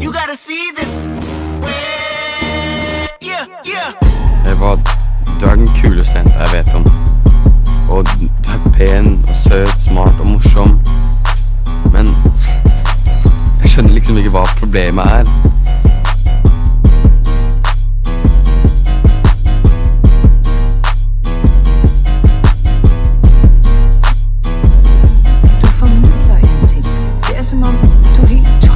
You gotta see this. Yeah, yeah. Eva, du er den kuleste jenta jeg vet om. Og du er pen og søt, smart og morsom. Men jeg skjønner liksom ikke hva problemet er. Du formidler ingenting. Det er som om du er helt